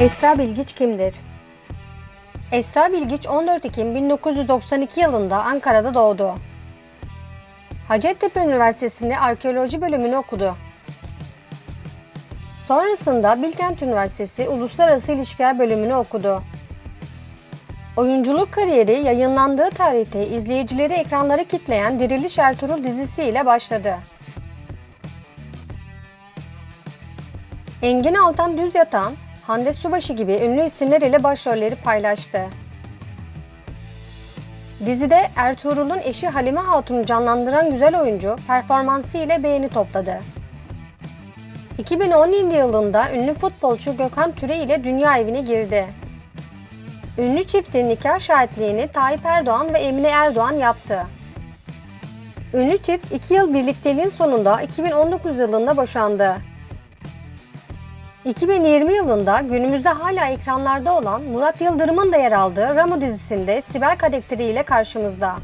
Esra Bilgiç kimdir? Esra Bilgiç 14 Ekim 1992 yılında Ankara'da doğdu. Hacettepe Üniversitesi'nde arkeoloji bölümünü okudu. Sonrasında Bilkent Üniversitesi Uluslararası İlişkiler bölümünü okudu. Oyunculuk kariyeri yayınlandığı tarihte izleyicileri ekranlara kitleyen Diriliş Ertuğrul dizisiyle başladı. Engin Altan Düz Yatan, Hande Subaşı gibi ünlü isimler ile başrolleri paylaştı. Dizide Ertuğrul'un eşi Halime Hatun'u canlandıran güzel oyuncu performansı ile beğeni topladı. 2017 yılında ünlü futbolcu Gökhan Türe ile dünya evine girdi. Ünlü çiftin nikah şahitliğini Tayyip Erdoğan ve Emine Erdoğan yaptı. Ünlü çift 2 yıl birlikteliğin sonunda 2019 yılında boşandı. 2020 yılında günümüzde hala ekranlarda olan Murat Yıldırım'ın da yer aldığı Ramo dizisinde Sibel karakteriyle karşımızda.